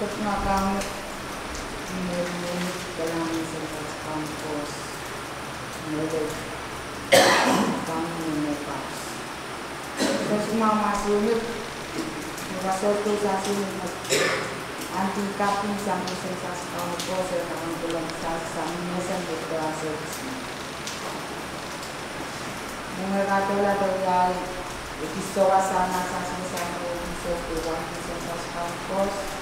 Ketua kami menurut dalam sentas kampus menurut kami menepas. Terus mau masuk unit, suatu sasi anti kaping sampai sensasi kampus dan kawan bulan sasi mesan berkuasa. Mengatakan bahwa itu suasana sasi sampai waktu sensasi kampus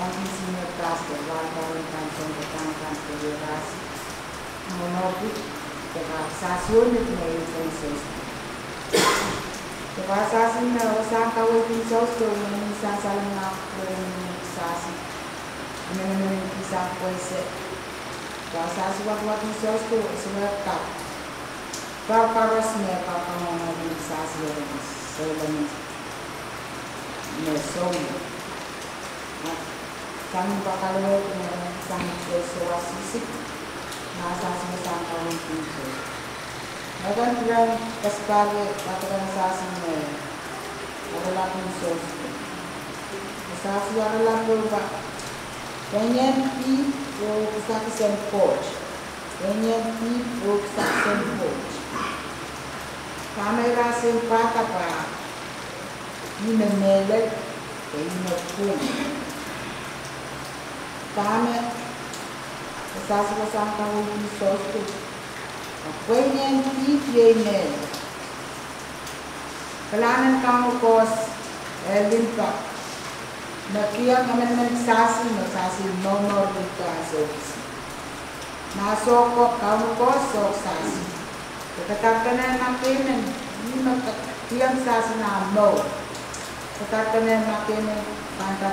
Francis Senior Class de Valvarin Canton de Cancan Pelleras Monopi de Vasasul mit Mail von Sosta. De Vasasul me Osaka will be Sosta when he says I'm not playing in Sasi. Menemene kisa kuese. Vasasul wak wak in Sosta suwek tak. Barbaros me papamono in Sasi Solenis. Me somo. Thank you. Kami bakal dengan sang sisik nasa sinisang kawin pinso. Nagan pirang kaspage patakan sa sinme. Adalah pinso. Sa suara lampur ba. Ganyan pi o kusakisen coach. Ganyan pi o kusakisen coach. Kamera simpata pa. Ina melet. Ina pun kame sasa kasama kang sosto kwenye tipye ne kalanan kang kos limpa na kia kamen men sasi no sasi nomor dito asos na soko kang kos sok sasi katakan na natin ni magkiyang sasi na no. Katakan na natin panta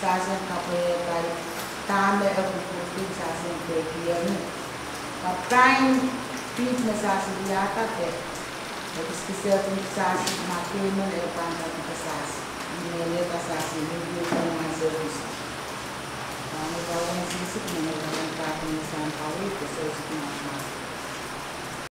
शासन का प्रयोग ताम्र अभिपूर्ति शासन के किया हूँ, और प्राइम पीठ में शासन दिया था थे तो इसकी से अपनी शासन माके में ले पाना का शासन मेरे का शासन भी करना ज़रूरी है तो हमें बावन से सीखने में काफ़ी इंसान पावे तो सोचते हैं